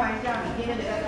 玩笑，你天天得